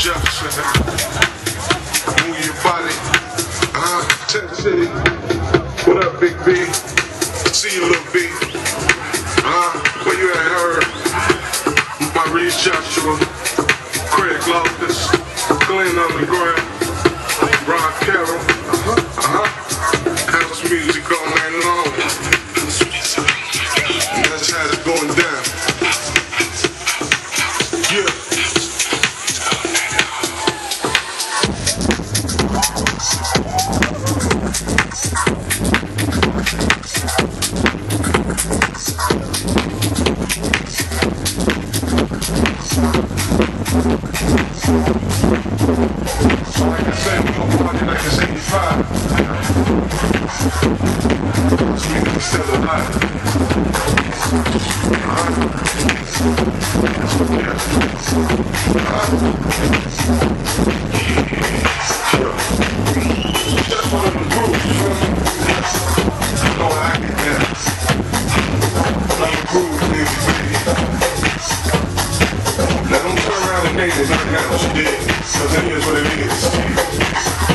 Jefferson. Move your body. Uh, Tech City. What up, Big B? See you, little B. Uh, where you at, her? Maurice Joshua. Craig Loftis. Glenn Underground. Ron Carroll. Uh-huh. Uh-huh. House music all night long. And that's how it's going down. Sure. You Now don't turn around and name it, not now you did. Cause that is what it is.